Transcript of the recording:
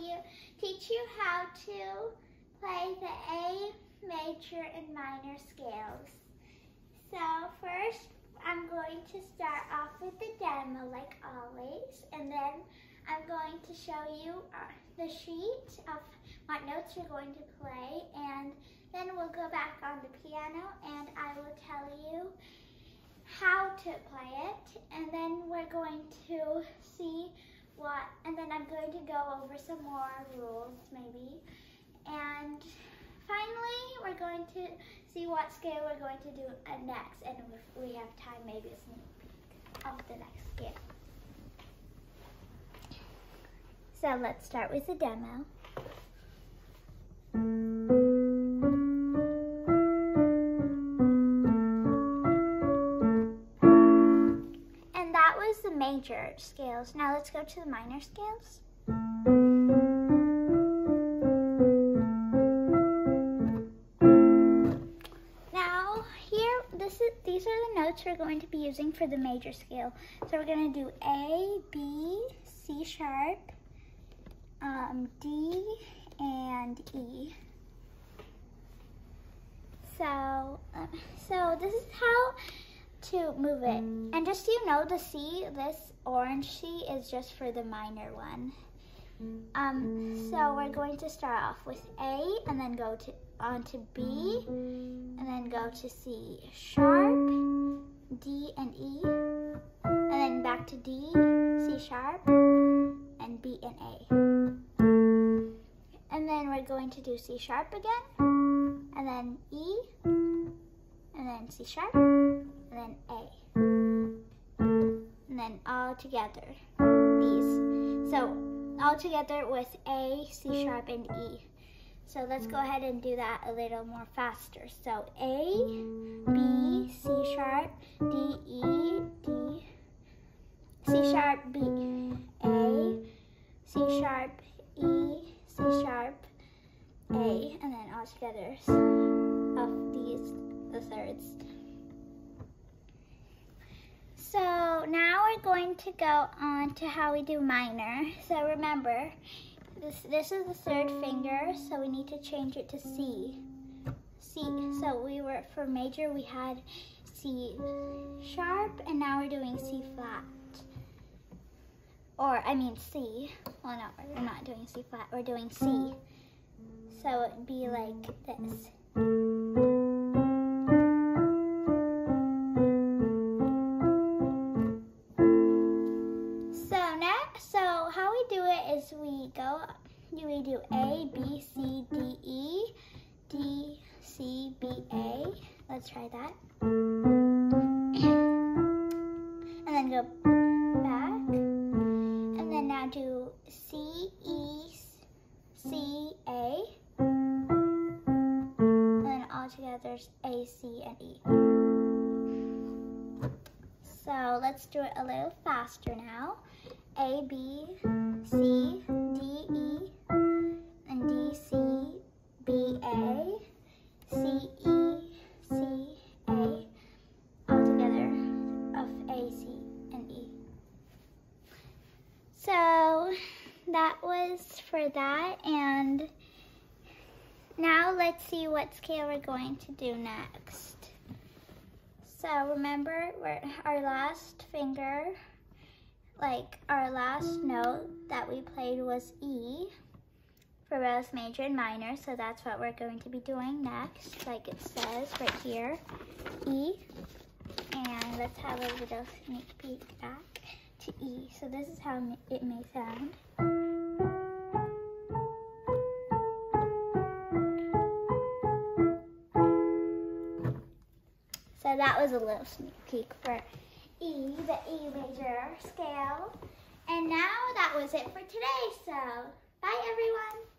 you, teach you how to play the A major and minor scales. So first, I'm going to start off with the demo like always, and then I'm going to show you uh, the sheet of what notes you're going to play, and then we'll go back on the piano and I will tell you how to play it, and then we're going to see what, and then I'm going to go over some more rules maybe, and finally we're going to see what scale we're going to do next, and if we have time, maybe a sneak peek of the next scale. So let's start with the demo. Major scales. Now let's go to the minor scales. Now here, this is these are the notes we're going to be using for the major scale. So we're going to do A, B, C sharp, um, D, and E. So, um, so this is how to move it. And just so you know, the C, this orange C is just for the minor one. Um, so we're going to start off with A and then go to on to B and then go to C sharp, D and E, and then back to D, C sharp, and B and A. And then we're going to do C sharp again, and then E, and then C sharp, then A. And then all together, these. So all together with A, C sharp, and E. So let's go ahead and do that a little more faster. So A, B, C sharp, D, E, D, C sharp, B, A, C sharp, E, C sharp, A, and then all together of these, the thirds. We're going to go on to how we do minor. So remember, this, this is the third finger, so we need to change it to C. C, so we were, for major, we had C sharp, and now we're doing C flat. Or, I mean C. Well, no, we're not doing C flat, we're doing C. So it'd be like this. Do it is we go, we do A, B, C, D, E, D, C, B, A. Let's try that. And then go back. And then now do C, E, C, A. And then all together A, C, and E. So let's do it a little faster now. A, B, C, D, E, and D, C, B, A, C, E, C, A, all together of A, C, and E. So that was for that, and now let's see what scale we're going to do next. So remember, our last finger, like our last note that we played was E for both major and minor. So that's what we're going to be doing next, like it says right here, E. And let's have a little sneak peek back to E. So this is how it may sound. So that was a little sneak peek for E, the E major scale. And now that was it for today, so bye everyone.